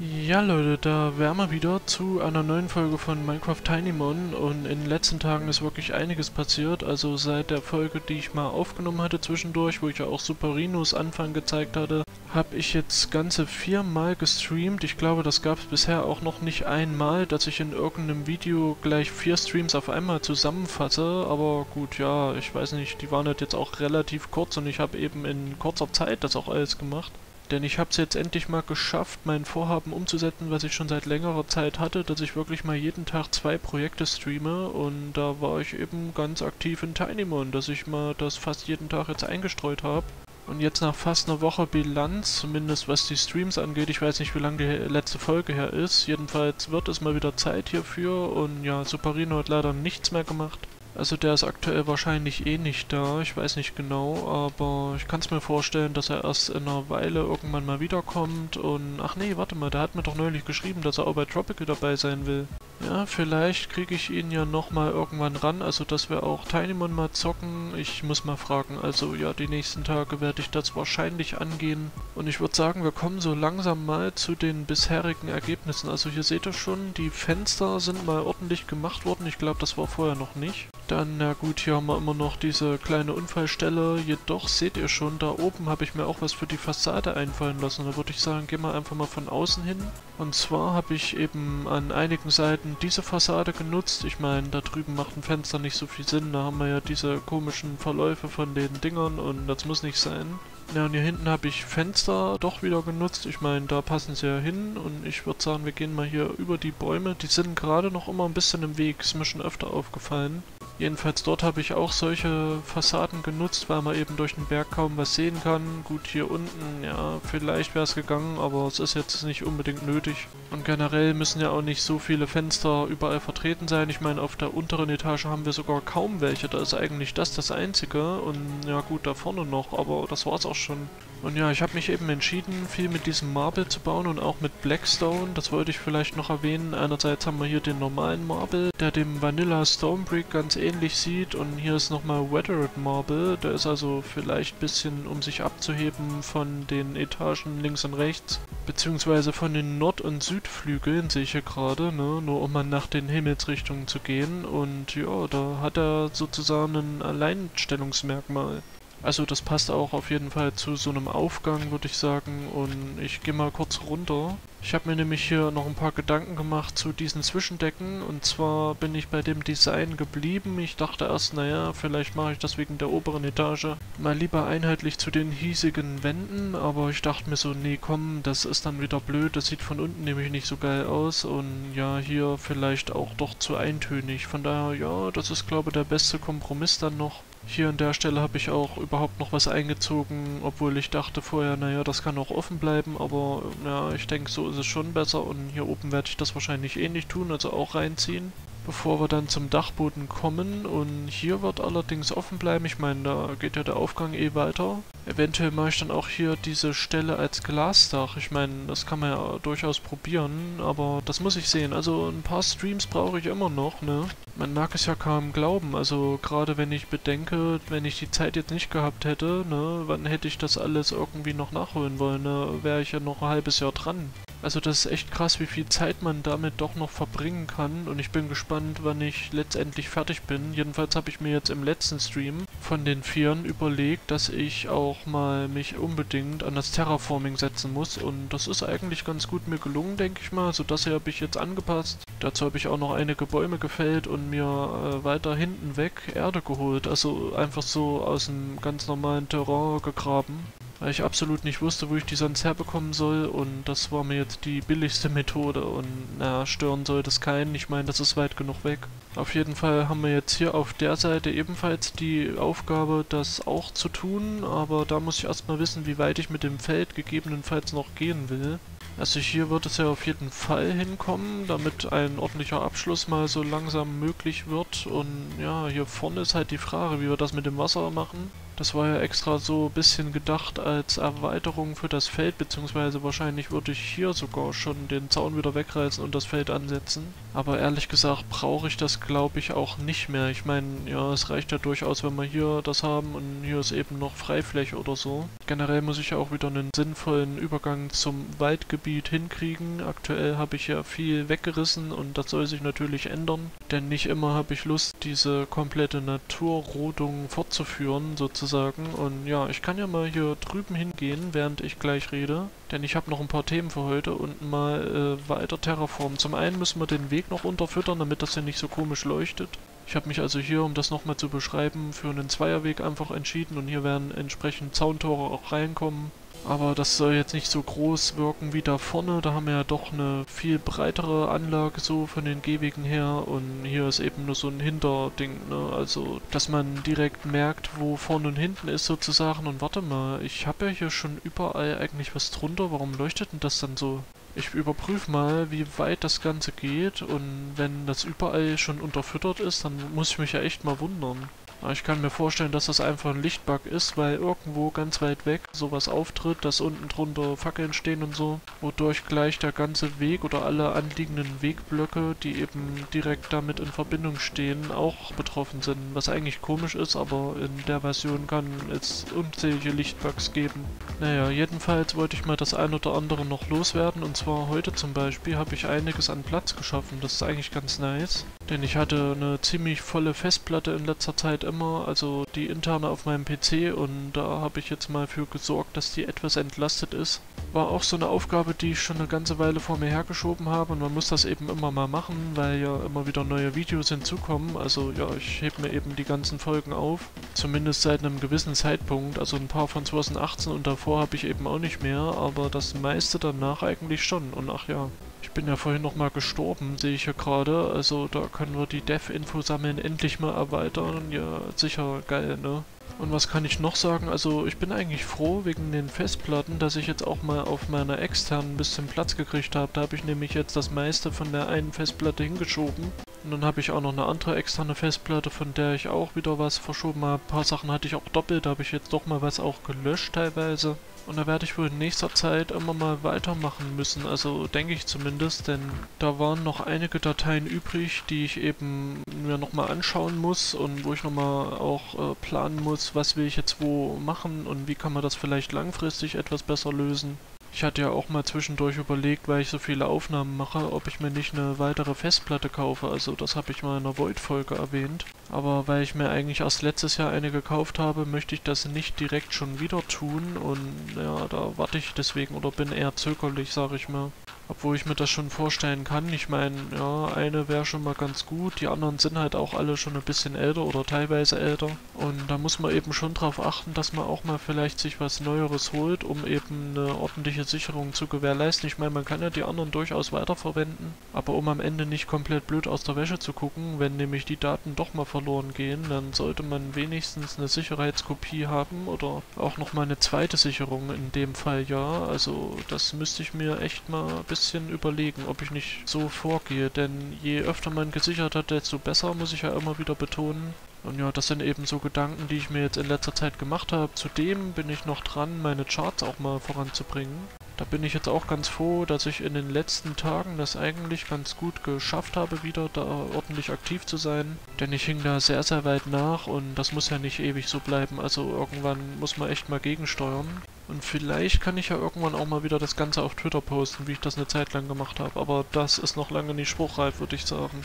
Ja Leute, da wären wir wieder zu einer neuen Folge von Minecraft Tinymon und in den letzten Tagen ist wirklich einiges passiert, also seit der Folge, die ich mal aufgenommen hatte zwischendurch, wo ich ja auch Superinos Anfang gezeigt hatte, habe ich jetzt ganze viermal gestreamt. Ich glaube, das gab es bisher auch noch nicht einmal, dass ich in irgendeinem Video gleich vier Streams auf einmal zusammenfasse, aber gut, ja, ich weiß nicht, die waren halt jetzt auch relativ kurz und ich habe eben in kurzer Zeit das auch alles gemacht. Denn ich habe es jetzt endlich mal geschafft, mein Vorhaben umzusetzen, was ich schon seit längerer Zeit hatte, dass ich wirklich mal jeden Tag zwei Projekte streame und da war ich eben ganz aktiv in Tinymon, dass ich mal das fast jeden Tag jetzt eingestreut habe. Und jetzt nach fast einer Woche Bilanz, zumindest was die Streams angeht, ich weiß nicht wie lange die letzte Folge her ist, jedenfalls wird es mal wieder Zeit hierfür und ja, Superino hat leider nichts mehr gemacht. Also der ist aktuell wahrscheinlich eh nicht da, ich weiß nicht genau, aber ich kann es mir vorstellen, dass er erst in einer Weile irgendwann mal wiederkommt und... Ach nee, warte mal, der hat mir doch neulich geschrieben, dass er auch bei Tropical dabei sein will. Ja, vielleicht kriege ich ihn ja nochmal irgendwann ran, also dass wir auch Tinymon mal zocken. Ich muss mal fragen, also ja, die nächsten Tage werde ich das wahrscheinlich angehen. Und ich würde sagen, wir kommen so langsam mal zu den bisherigen Ergebnissen. Also hier seht ihr schon, die Fenster sind mal ordentlich gemacht worden. Ich glaube, das war vorher noch nicht. Dann, na gut, hier haben wir immer noch diese kleine Unfallstelle. Jedoch seht ihr schon, da oben habe ich mir auch was für die Fassade einfallen lassen. Da würde ich sagen, gehen wir einfach mal von außen hin. Und zwar habe ich eben an einigen Seiten diese Fassade genutzt. Ich meine, da drüben macht ein Fenster nicht so viel Sinn. Da haben wir ja diese komischen Verläufe von den Dingern und das muss nicht sein. Ja, und hier hinten habe ich Fenster doch wieder genutzt. Ich meine, da passen sie ja hin. Und ich würde sagen, wir gehen mal hier über die Bäume. Die sind gerade noch immer ein bisschen im Weg. Ist mir schon öfter aufgefallen. Jedenfalls dort habe ich auch solche Fassaden genutzt, weil man eben durch den Berg kaum was sehen kann. Gut, hier unten, ja, vielleicht wäre es gegangen, aber es ist jetzt nicht unbedingt nötig. Und generell müssen ja auch nicht so viele Fenster überall vertreten sein. Ich meine, auf der unteren Etage haben wir sogar kaum welche. Da ist eigentlich das das einzige. Und ja gut, da vorne noch, aber das war es auch schon. Und ja, ich habe mich eben entschieden, viel mit diesem Marble zu bauen und auch mit Blackstone. Das wollte ich vielleicht noch erwähnen. Einerseits haben wir hier den normalen Marble, der dem Vanilla Stone Brick ganz ähnlich sieht. Und hier ist nochmal Weathered Marble. Der ist also vielleicht ein bisschen, um sich abzuheben von den Etagen links und rechts. Beziehungsweise von den Nord- und Südflügeln, sehe ich hier gerade, ne? Nur um mal nach den Himmelsrichtungen zu gehen. Und ja, da hat er sozusagen ein Alleinstellungsmerkmal. Also das passt auch auf jeden Fall zu so einem Aufgang, würde ich sagen. Und ich gehe mal kurz runter. Ich habe mir nämlich hier noch ein paar Gedanken gemacht zu diesen Zwischendecken. Und zwar bin ich bei dem Design geblieben. Ich dachte erst, naja, vielleicht mache ich das wegen der oberen Etage mal lieber einheitlich zu den hiesigen Wänden. Aber ich dachte mir so, nee, komm, das ist dann wieder blöd. Das sieht von unten nämlich nicht so geil aus. Und ja, hier vielleicht auch doch zu eintönig. Von daher, ja, das ist glaube ich der beste Kompromiss dann noch. Hier an der Stelle habe ich auch überhaupt noch was eingezogen, obwohl ich dachte vorher, naja, das kann auch offen bleiben, aber ja, ich denke, so ist es schon besser und hier oben werde ich das wahrscheinlich eh nicht tun, also auch reinziehen bevor wir dann zum Dachboden kommen. Und hier wird allerdings offen bleiben. Ich meine, da geht ja der Aufgang eh weiter. Eventuell mache ich dann auch hier diese Stelle als Glasdach. Ich meine, das kann man ja durchaus probieren, aber das muss ich sehen. Also ein paar Streams brauche ich immer noch, ne? Man mag es ja kaum glauben. Also gerade wenn ich bedenke, wenn ich die Zeit jetzt nicht gehabt hätte, ne, wann hätte ich das alles irgendwie noch nachholen wollen, ne? Wäre ich ja noch ein halbes Jahr dran. Also das ist echt krass, wie viel Zeit man damit doch noch verbringen kann und ich bin gespannt, wann ich letztendlich fertig bin. Jedenfalls habe ich mir jetzt im letzten Stream von den Vieren überlegt, dass ich auch mal mich unbedingt an das Terraforming setzen muss und das ist eigentlich ganz gut mir gelungen, denke ich mal. Also das hier habe ich jetzt angepasst. Dazu habe ich auch noch einige Bäume gefällt und mir äh, weiter hinten weg Erde geholt. Also einfach so aus dem ganz normalen Terrain gegraben weil ich absolut nicht wusste, wo ich die sonst herbekommen soll und das war mir jetzt die billigste Methode und na, stören soll das keinen, ich meine, das ist weit genug weg. Auf jeden Fall haben wir jetzt hier auf der Seite ebenfalls die Aufgabe, das auch zu tun, aber da muss ich erstmal wissen, wie weit ich mit dem Feld gegebenenfalls noch gehen will. Also hier wird es ja auf jeden Fall hinkommen, damit ein ordentlicher Abschluss mal so langsam möglich wird. Und ja, hier vorne ist halt die Frage, wie wir das mit dem Wasser machen. Das war ja extra so ein bisschen gedacht als Erweiterung für das Feld, beziehungsweise wahrscheinlich würde ich hier sogar schon den Zaun wieder wegreißen und das Feld ansetzen. Aber ehrlich gesagt brauche ich das glaube ich auch nicht mehr. Ich meine, ja, es reicht ja durchaus, wenn wir hier das haben und hier ist eben noch Freifläche oder so. Generell muss ich ja auch wieder einen sinnvollen Übergang zum Waldgebiet hinkriegen. Aktuell habe ich ja viel weggerissen und das soll sich natürlich ändern, denn nicht immer habe ich Lust, diese komplette Naturrodung fortzuführen, sozusagen sozusagen. Und ja, ich kann ja mal hier drüben hingehen, während ich gleich rede. Denn ich habe noch ein paar Themen für heute und mal äh, weiter terraformen. Zum einen müssen wir den Weg noch unterfüttern, damit das hier nicht so komisch leuchtet. Ich habe mich also hier, um das nochmal zu beschreiben, für einen Zweierweg einfach entschieden und hier werden entsprechend Zauntore auch reinkommen. Aber das soll jetzt nicht so groß wirken wie da vorne. Da haben wir ja doch eine viel breitere Anlage so von den Gehwegen her. Und hier ist eben nur so ein Hinterding, ne? Also, dass man direkt merkt, wo vorne und hinten ist sozusagen. Und warte mal, ich habe ja hier schon überall eigentlich was drunter. Warum leuchtet denn das dann so? Ich überprüfe mal, wie weit das Ganze geht. Und wenn das überall schon unterfüttert ist, dann muss ich mich ja echt mal wundern. Ich kann mir vorstellen, dass das einfach ein Lichtbug ist, weil irgendwo ganz weit weg sowas auftritt, dass unten drunter Fackeln stehen und so, wodurch gleich der ganze Weg oder alle anliegenden Wegblöcke, die eben direkt damit in Verbindung stehen, auch betroffen sind. Was eigentlich komisch ist, aber in der Version kann es unzählige Lichtbugs geben. Naja, jedenfalls wollte ich mal das ein oder andere noch loswerden und zwar heute zum Beispiel habe ich einiges an Platz geschaffen. Das ist eigentlich ganz nice, denn ich hatte eine ziemlich volle Festplatte in letzter Zeit immer, also die interne auf meinem PC und da habe ich jetzt mal für gesorgt, dass die etwas entlastet ist. War auch so eine Aufgabe, die ich schon eine ganze Weile vor mir hergeschoben habe und man muss das eben immer mal machen, weil ja immer wieder neue Videos hinzukommen. Also ja, ich hebe mir eben die ganzen Folgen auf, zumindest seit einem gewissen Zeitpunkt, also ein paar von 2018 und davor habe ich eben auch nicht mehr, aber das meiste danach eigentlich schon und ach ja. Ich bin ja vorhin nochmal gestorben, sehe ich hier gerade. Also da können wir die Dev-Info sammeln endlich mal erweitern. Ja, sicher geil, ne? Und was kann ich noch sagen? Also ich bin eigentlich froh wegen den Festplatten, dass ich jetzt auch mal auf meiner externen ein bisschen Platz gekriegt habe. Da habe ich nämlich jetzt das meiste von der einen Festplatte hingeschoben. Und dann habe ich auch noch eine andere externe Festplatte, von der ich auch wieder was verschoben habe. Ein paar Sachen hatte ich auch doppelt, da habe ich jetzt doch mal was auch gelöscht teilweise. Und da werde ich wohl in nächster Zeit immer mal weitermachen müssen, also denke ich zumindest, denn da waren noch einige Dateien übrig, die ich eben mir nochmal anschauen muss und wo ich nochmal auch äh, planen muss, was will ich jetzt wo machen und wie kann man das vielleicht langfristig etwas besser lösen. Ich hatte ja auch mal zwischendurch überlegt, weil ich so viele Aufnahmen mache, ob ich mir nicht eine weitere Festplatte kaufe. Also das habe ich mal in einer Void-Folge erwähnt. Aber weil ich mir eigentlich erst letztes Jahr eine gekauft habe, möchte ich das nicht direkt schon wieder tun. Und ja, da warte ich deswegen oder bin eher zögerlich, sage ich mal. Obwohl ich mir das schon vorstellen kann. Ich meine, ja, eine wäre schon mal ganz gut. Die anderen sind halt auch alle schon ein bisschen älter oder teilweise älter. Und da muss man eben schon darauf achten, dass man auch mal vielleicht sich was Neueres holt, um eben eine ordentliche Sicherung zu gewährleisten. Ich meine, man kann ja die anderen durchaus weiterverwenden. Aber um am Ende nicht komplett blöd aus der Wäsche zu gucken, wenn nämlich die Daten doch mal verloren gehen, dann sollte man wenigstens eine Sicherheitskopie haben oder auch nochmal eine zweite Sicherung in dem Fall ja. Also das müsste ich mir echt mal ein bisschen überlegen, ob ich nicht so vorgehe, denn je öfter man gesichert hat, desto besser, muss ich ja immer wieder betonen. Und ja, das sind eben so Gedanken, die ich mir jetzt in letzter Zeit gemacht habe. Zudem bin ich noch dran, meine Charts auch mal voranzubringen. Da bin ich jetzt auch ganz froh, dass ich in den letzten Tagen das eigentlich ganz gut geschafft habe, wieder da ordentlich aktiv zu sein. Denn ich hing da sehr, sehr weit nach und das muss ja nicht ewig so bleiben. Also irgendwann muss man echt mal gegensteuern. Und vielleicht kann ich ja irgendwann auch mal wieder das Ganze auf Twitter posten, wie ich das eine Zeit lang gemacht habe. Aber das ist noch lange nicht spruchreif, würde ich sagen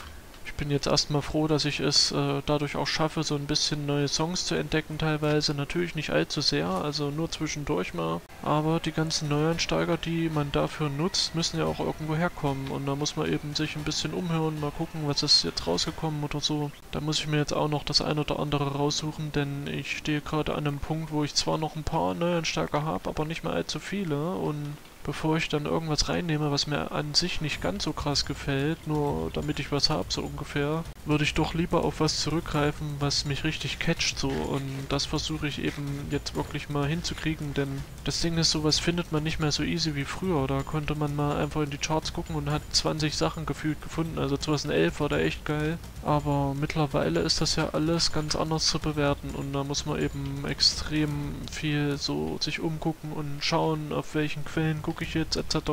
bin jetzt erstmal froh, dass ich es äh, dadurch auch schaffe, so ein bisschen neue Songs zu entdecken teilweise. Natürlich nicht allzu sehr, also nur zwischendurch mal. Aber die ganzen Neueinsteiger, die man dafür nutzt, müssen ja auch irgendwo herkommen. Und da muss man eben sich ein bisschen umhören, mal gucken, was ist jetzt rausgekommen oder so. Da muss ich mir jetzt auch noch das ein oder andere raussuchen, denn ich stehe gerade an einem Punkt, wo ich zwar noch ein paar Neueinsteiger habe, aber nicht mehr allzu viele. Und bevor ich dann irgendwas reinnehme, was mir an sich nicht ganz so krass gefällt, nur damit ich was habe, so ungefähr, würde ich doch lieber auf was zurückgreifen, was mich richtig catcht so. Und das versuche ich eben jetzt wirklich mal hinzukriegen, denn das Ding ist, sowas findet man nicht mehr so easy wie früher, da konnte man mal einfach in die Charts gucken und hat 20 Sachen gefühlt gefunden, also 2011 war da echt geil, aber mittlerweile ist das ja alles ganz anders zu bewerten und da muss man eben extrem viel so sich umgucken und schauen, auf welchen Quellen gucke ich jetzt etc.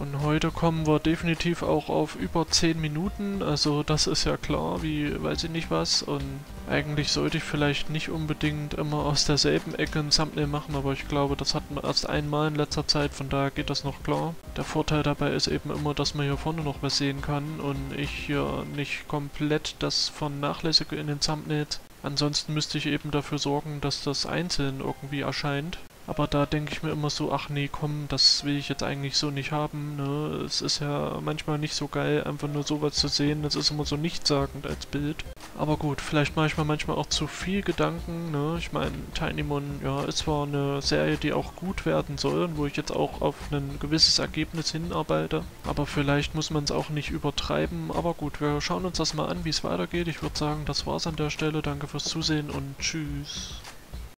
Und heute kommen wir definitiv auch auf über 10 Minuten, also das ist ja klar, wie weiß ich nicht was. Und eigentlich sollte ich vielleicht nicht unbedingt immer aus derselben Ecke ein Thumbnail machen, aber ich glaube, das hat man erst einmal in letzter Zeit, von daher geht das noch klar. Der Vorteil dabei ist eben immer, dass man hier vorne noch was sehen kann und ich hier nicht komplett das vernachlässige in den Thumbnails. Ansonsten müsste ich eben dafür sorgen, dass das einzeln irgendwie erscheint. Aber da denke ich mir immer so, ach nee, komm, das will ich jetzt eigentlich so nicht haben. Ne? Es ist ja manchmal nicht so geil, einfach nur sowas zu sehen. Das ist immer so nichtssagend als Bild. Aber gut, vielleicht mache ich mir manchmal auch zu viel Gedanken. Ne? Ich meine, Tiny Mon, ja, ist zwar eine Serie, die auch gut werden soll und wo ich jetzt auch auf ein gewisses Ergebnis hinarbeite. Aber vielleicht muss man es auch nicht übertreiben. Aber gut, wir schauen uns das mal an, wie es weitergeht. Ich würde sagen, das war's an der Stelle. Danke fürs Zusehen und tschüss.